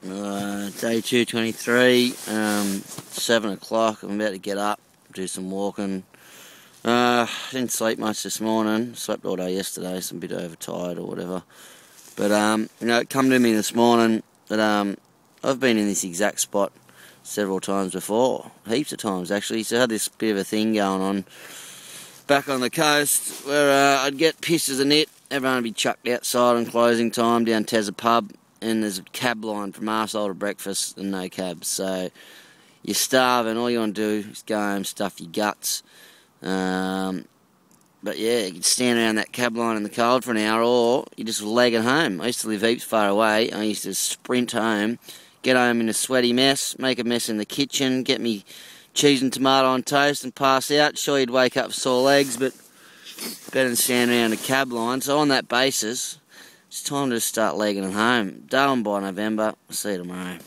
Day 223, um, 7 o'clock. I'm about to get up, do some walking. Uh, didn't sleep much this morning. Slept all day yesterday, so I'm a bit overtired or whatever. But, um, you know, it come to me this morning that um, I've been in this exact spot several times before. Heaps of times, actually. So I had this bit of a thing going on back on the coast where uh, I'd get pissed as a nit. Everyone would be chucked outside on closing time down Tezza Pub and there's a cab line from arsehole to breakfast and no cabs. So you're starving. All you want to do is go home, stuff your guts. Um, but yeah, you can stand around that cab line in the cold for an hour, or you just leg it home. I used to live heaps far away. I used to sprint home, get home in a sweaty mess, make a mess in the kitchen, get me cheese and tomato on toast, and pass out. Sure, you'd wake up sore legs, but better than stand around a cab line. So on that basis, it's time to start legging it home. Darwin by November. See you tomorrow.